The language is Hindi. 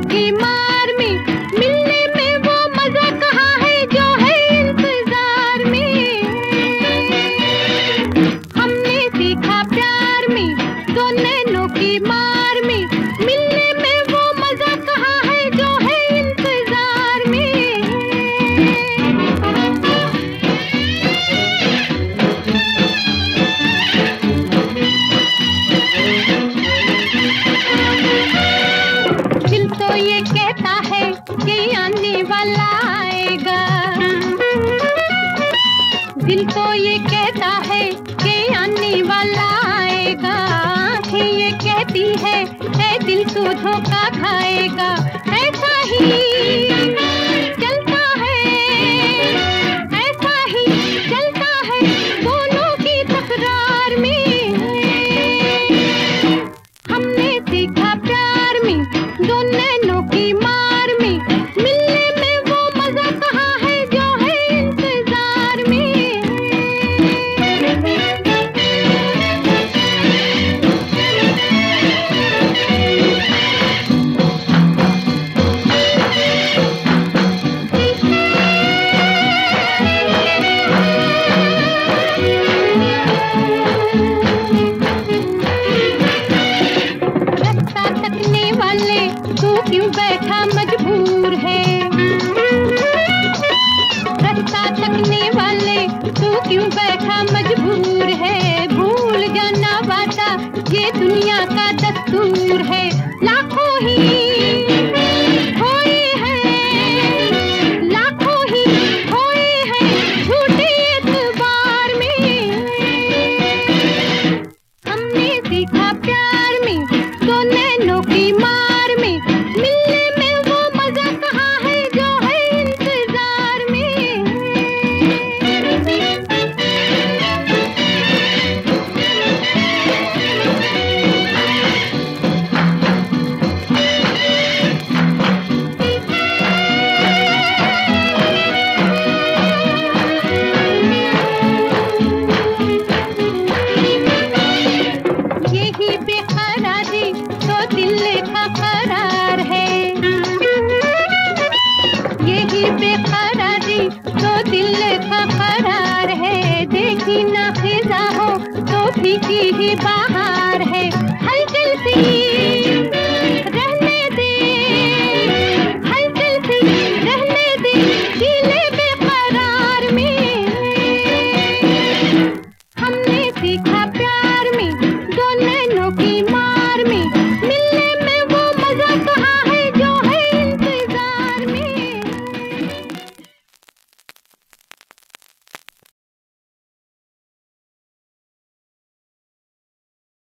की मार में। मिलने में वो मज़ा कहाँ है जो है इंतज़ार में? हमने सीखा प्यार में मार कहता है कि आने वाला आएगा। दिल तो ये कहता है कि आने वाला आएगा। ये कहती है ए दिल तू धोखा खाएगा। तकने तू क्यों बैठा मजबूर है? रास्ता तकने वाले, तू क्यों बैठा मजबूर है? भूल जाना वादा, ये दुनिया का पे खरारी तो दिल का करार है। यही बेकरारी तो दिल का करार है। देखी ना खिजा हो तो फीकी ही बाहर है। हलचल सी